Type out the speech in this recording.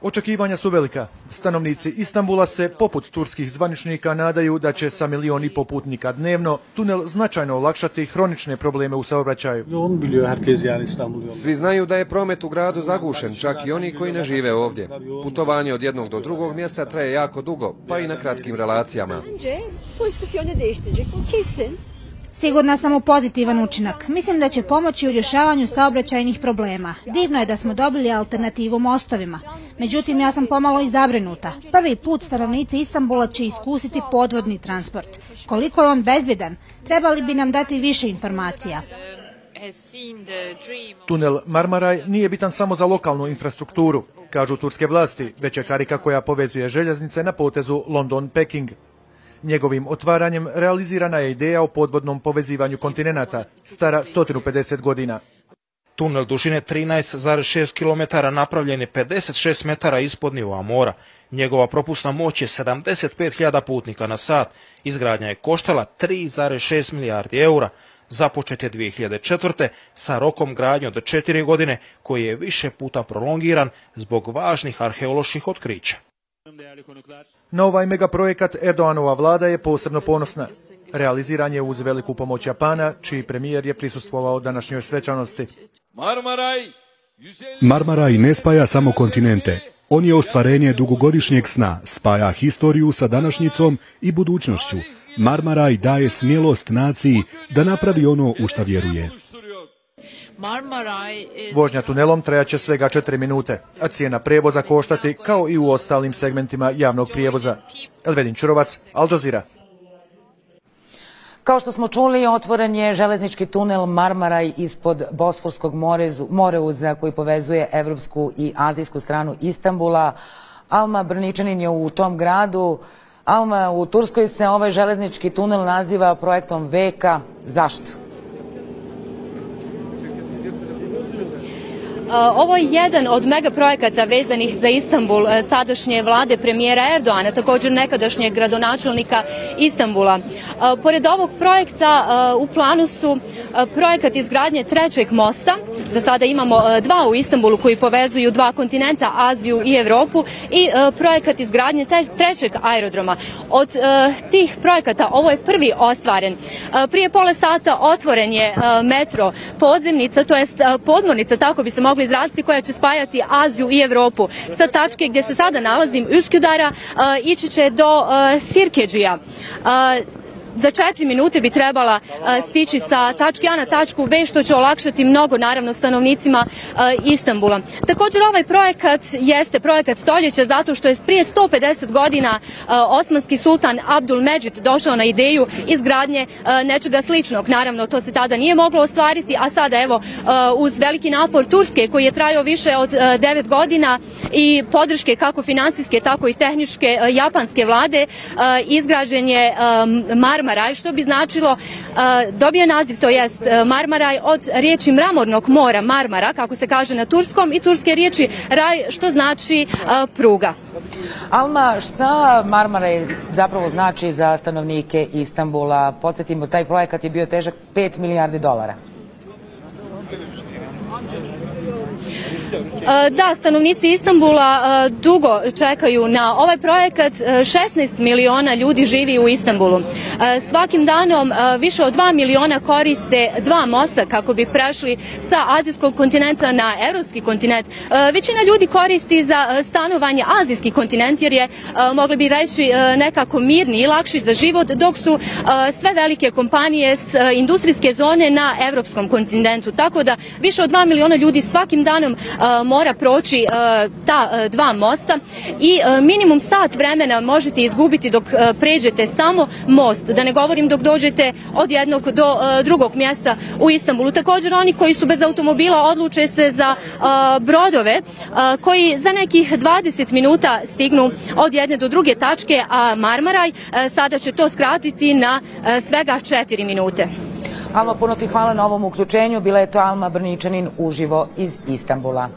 Očekivanja su velika. Stanovnici Istambula se, poput turskih zvaničnika, nadaju da će sa milion i po putnika dnevno tunel značajno olakšati hronične probleme u saobraćaju. Svi znaju da je promet u gradu zagušen, čak i oni koji ne žive ovdje. Putovanje od jednog do drugog mjesta traje jako dugo, pa i na kratkim relacijama. Sigurna sam u pozitivan učinak. Mislim da će pomoći u rješavanju saobraćajnih problema. Divno je da smo dobili alternativu mostovima. Međutim, ja sam pomalo i. Prvi put stanovnici Istambula će iskusiti podvodni transport. Koliko je on bezbjedan, trebali bi nam dati više informacija. Tunel Marmaraj nije bitan samo za lokalnu infrastrukturu, kažu turske vlasti, već je karika koja povezuje željeznice na potezu London-Peking. Njegovim otvaranjem realizirana je ideja o podvodnom povezivanju kontinenata, stara 150 godina. Tunel dužine 13,6 km napravljen je 56 metara ispod nivoa mora. Njegova propusna moć je 75.000 putnika na sat. Izgradnja je koštala 3,6 milijardi eura. Započet je 2004. sa rokom gradnje od 4 godine koji je više puta prolongiran zbog važnih arheoloških otkrića. Na ovaj megaprojekat Erdoanova vlada je posebno ponosna. Realiziran je uz veliku pomoć Japana, čiji premijer je prisustvovao današnjoj svečanosti. Marmaraj ne spaja samo kontinente. On je ostvarenje dugogodišnjeg sna, spaja historiju sa današnjicom i budućnošću. Marmaraj daje smjelost naciji da napravi ono u šta vjeruje. Vožnja tunelom trajaće svega 4 minute, a cijena prevoza koštati kao i u ostalim segmentima javnog prijevoza. Elvedin Čurovac, Al Jazeera. Kao što smo čuli, otvoren je železnički tunel Marmaraj ispod Bosforskog moreuza koji povezuje evropsku i azijsku stranu Istambula. Alma Brničanin je u tom gradu. Alma, u Turskoj se ovaj železnički tunel naziva projektom veka. Zašto? Ovo je jedan od mega projekata vezanih za Istanbul sadašnje vlade premijera Erdoana, također nekadašnjeg gradonačelnika Istambula. Pored ovog projekta u planu su projekat izgradnje trećeg mosta, za sada imamo dva u Istanbulu koji povezuju dva kontinenta, Aziju i Europu i projekat izgradnje trećeg aerodroma. Od tih projekata ovo je prvi ostvaren. Prije pola sata otvoren je metro podzemnica, to jest podmornica, tako bi se moglo izraziti koja će spajati Aziju i Europu. Sa tačke gdje se sada nalazim Uskudara ići će do Sirkeđija za četiri minute bi trebala stići sa tačke A na tačku B što će olakšati mnogo naravno stanovnicima Istambula. Također ovaj projekat jeste projekat stoljeća zato što je prije 150 godina osmanski sultan Abdul Međid došao na ideju izgradnje nečega sličnog. Naravno to se tada nije moglo ostvariti, a sada evo uz veliki napor Turske koji je trajao više od 9 godina i podrške kako finansijske tako i tehničke japanske vlade izgrađen je Marmara Marmaraj, što bi značilo, dobije naziv, to jest Marmaraj od riječi mramornog mora Marmara, kako se kaže na turskom, i turske riječi raj, što znači pruga. Alma, šta Marmaraj zapravo znači za stanovnike Istambula? Podsjetimo, taj projekat je bio težak 5 milijardi dolara. Da, stanovnici Istambula dugo čekaju na ovaj projekat. 16 miliona ljudi živi u Istanbulu. Svakim danom više od 2 miliona koriste dva mosta kako bi prešli sa azijskog kontinenta na evropski kontinent. Većina ljudi koristi za stanovanje azijski kontinent jer je, mogli bi reći, nekako mirni i lakši za život, dok su sve velike kompanije s industrijske zone na evropskom kontinentu. Tako da više od 2 miliona ljudi svakim danom mora proći ta dva mosta i minimum sat vremena možete izgubiti dok pređete samo most, da ne govorim dok dođete od jednog do drugog mjesta u Istanbulu. Također oni koji su bez automobila odluče se za brodove koji za nekih 20 minuta stignu od jedne do druge tačke, a Marmaraj sada će to skratiti na svega 4 minute. Alma, puno ti hvala na ovom uključenju. Bila je to Alma Brničanin uživo iz Istambula.